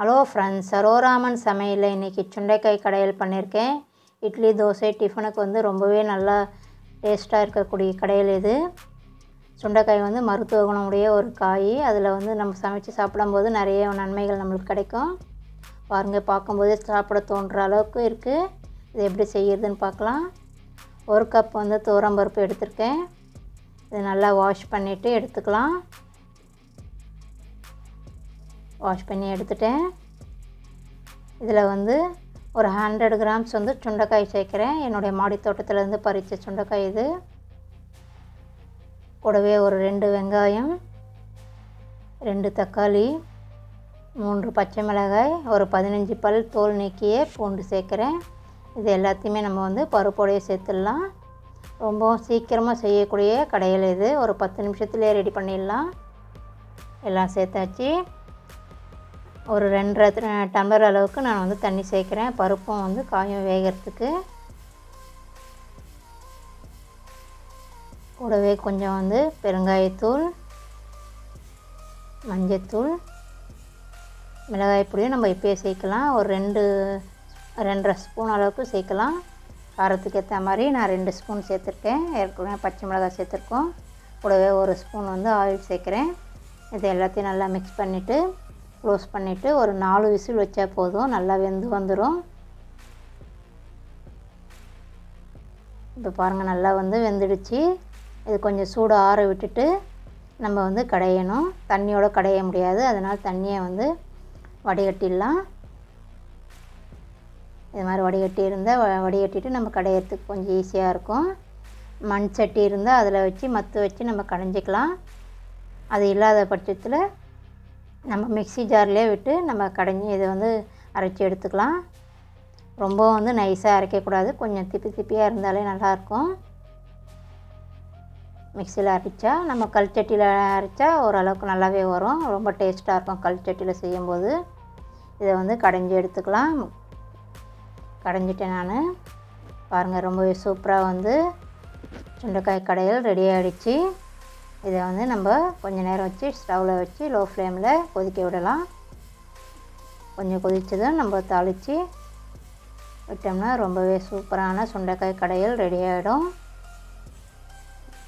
Hello friends சரோராமன் சமையலில் இன்றைக்கி சுண்டைக்காய் கடையல் பண்ணியிருக்கேன். இட்லி தோசை டிஃபனுக்கு வந்து ரொம்பவே நல்லா டேஸ்ட்டாக இருக்கக்கூடிய கடையல் இது. சுண்டைக்காய் வந்து மருத்துவ குணமுடைய ஒரு காய். அதில் வந்து நம்ம சமைச்சு சாப்பிடும்போது நிறைய நன்மைகள் நம்மளுக்கு கிடைக்கும். பாருங்கள் பார்க்கும்போதே சாப்பிட தோன்ற அளவுக்கு இருக்குது இது எப்படி செய்யறதுன்னு பார்க்கலாம். ஒரு கப் வந்து துவரம்பருப்பு எடுத்திருக்கேன். இது நல்லா வாஷ் பண்ணிவிட்டு எடுத்துக்கலாம். வாஷ் பண்ணி எடுத்துட்டேன். இதில் வந்து ஒரு ஹண்ட்ரட் கிராம்ஸ் வந்து சுண்டைக்காய் சேர்க்குறேன். என்னுடைய மாடி தோட்டத்திலேருந்து பறித்த சுண்டைக்காய் இது. கூடவே ஒரு ரெண்டு வெங்காயம் ரெண்டு தக்காளி மூன்று பச்சை மிளகாய் ஒரு பதினஞ்சு பல் தோல் நீக்கிய பூண்டு சேர்க்குறேன். இது எல்லாத்தையுமே நம்ம வந்து பருப்போடையே சேர்த்துடலாம். ரொம்பவும் சீக்கிரமாக செய்யக்கூடிய கடையில் இது. ஒரு பத்து நிமிஷத்துலேயே ரெடி பண்ணிடலாம். எல்லாம் சேர்த்தாச்சு. ஒரு ரெண்டரை டம்ளர் அளவுக்கு நான் வந்து தண்ணி சேர்க்குறேன். பருப்பும் வந்து காயும் வேகிறதுக்கு. கூடவே கொஞ்சம் வந்து பெருங்காயத்தூள் மஞ்சத்தூள் மிளகாய் பொடியும் நம்ம இப்போயே சேர்க்கலாம். ஒரு ரெண்டு ரெண்டரை ஸ்பூன் அளவுக்கு சேர்க்கலாம். காரத்துக்கு ஏற்ற மாதிரி நான் ரெண்டு ஸ்பூன் சேர்த்துருக்கேன். ஏற்கனவே பச்சை மிளகாய் சேர்த்துருக்கோம். கூடவே ஒரு ஸ்பூன் வந்து ஆயில் சேர்க்குறேன். இது எல்லாத்தையும் நல்லா மிக்ஸ் பண்ணிவிட்டு க்ளோஸ் பண்ணிவிட்டு ஒரு நாலு விசில் வச்சா போதும் நல்லா வெந்து வந்துடும் இப்போ பாருங்கள் நல்லா வந்து வெந்துடுச்சு. இது கொஞ்சம் சூடு ஆற விட்டுட்டு நம்ம வந்து கடையணும். தண்ணியோடு கடைய முடியாது அதனால் தண்ணியை வந்து வடிகட்டிடலாம். இது மாதிரி வடிகட்டி இருந்தால் வடிகட்டிட்டு நம்ம கடையிறதுக்கு கொஞ்சம் ஈஸியாக இருக்கும். மண் சட்டி இருந்தால் அதில் வச்சு மத்து வச்சு நம்ம கடைஞ்சிக்கலாம். அது இல்லாத பட்சத்தில் நம்ம மிக்சி ஜார்லேயே விட்டு நம்ம கடைஞ்சி இதை வந்து அரைச்சி எடுத்துக்கலாம். ரொம்ப வந்து நைஸாக அரைக்கக்கூடாது கொஞ்சம் திப்பி திப்பியாக இருந்தாலே நல்லாயிருக்கும். மிக்சியில் அரைச்சா நம்ம கல் சட்டியில் அரைச்சா ஓரளவுக்கு நல்லாவே வரும். ரொம்ப டேஸ்ட்டாக இருக்கும் கல் சட்டியில் செய்யும்போது. இதை வந்து கடைஞ்சி எடுத்துக்கலாம். கடைஞ்சிட்டேன் நான். பாருங்கள் ரொம்பவே சூப்பராக வந்து சுண்டைக்காய் கடையில் ரெடி ஆகிடுச்சு இதை வந்து நம்ம கொஞ்சம் நேரம் வச்சு ஸ்டவ்வில் வச்சு லோ ஃப்ளேமில் கொதிக்க விடலாம். கொஞ்சம் கொதித்ததும் நம்ம தாளித்து விட்டோம்னா ரொம்பவே சூப்பரான சுண்டைக்காய் கடையில் ரெடி ஆகிடும்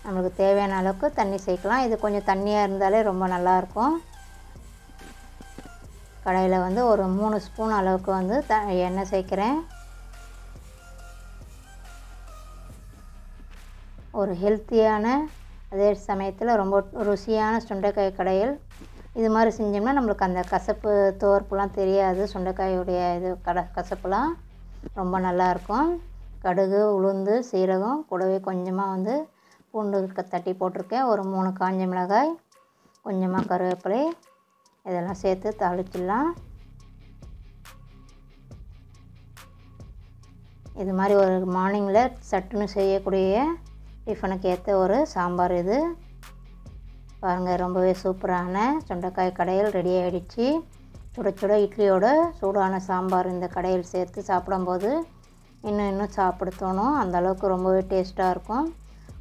நம்மளுக்கு தேவையான அளவுக்கு தண்ணி சேர்க்கலாம். இது கொஞ்சம் தண்ணியாக இருந்தாலே ரொம்ப நல்லாயிருக்கும் கடையில் வந்து ஒரு மூணு ஸ்பூன் அளவுக்கு வந்து த எண்ணெய் சேர்க்குறேன். ஒரு ஹெல்த்தியான அதே சமயத்தில் ரொம்ப ருசியான சுண்டைக்காய் கடையில் இது மாதிரி செஞ்சோம்னா நம்மளுக்கு அந்த கசப்பு தோர்ப்புலாம் தெரியாது. சுண்டைக்காயுடைய இது கட கசப்புலாம் ரொம்ப நல்லாயிருக்கும் கடுகு உளுந்து சீரகம் கூடவே கொஞ்சமாக வந்து பூண்டு தட்டி போட்டிருக்கேன். ஒரு மூணு காஞ்ச மிளகாய் கொஞ்சமாக கருவேப்பிலை இதெல்லாம் சேர்த்து தாளிச்சிடலாம். இது மாதிரி ஒரு மார்னிங்கில் சட்டுன்னு செய்யக்கூடிய டிஃபனுக்கு ஏற்ற ஒரு சாம்பார் இது. பாருங்கள் ரொம்பவே சூப்பரான சுண்டைக்காய் கடையில் ரெடி ஆகிடுச்சு சுட சுட இட்லியோட சூடான சாம்பார் இந்த கடையில் சேர்த்து சாப்பிடும்போது இன்னும் இன்னும் சாப்பிட தோணும். அந்தளவுக்கு ரொம்பவே டேஸ்ட்டாக இருக்கும்.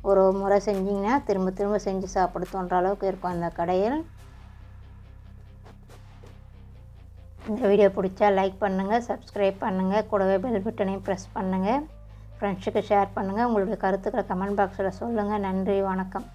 ஒரு முறை செஞ்சிங்கன்னா திரும்ப திரும்ப செஞ்சு சாப்பிட தோன்ற அளவுக்கு இருக்கும் அந்த கடையில். இந்த வீடியோ பிடிச்சா லைக் பண்ணுங்கள் சப்ஸ்கிரைப் பண்ணுங்கள் கூடவே பெல் பட்டனையும் ப்ரெஸ் பண்ணுங்கள் ஃப்ரெண்ட்ஸுக்கு ஷேர் பண்ணுங்கள் உங்களுடைய கருத்துக்களை கமெண்ட் பாக்ஸில் சொல்லுங்கள் நன்றி வணக்கம்.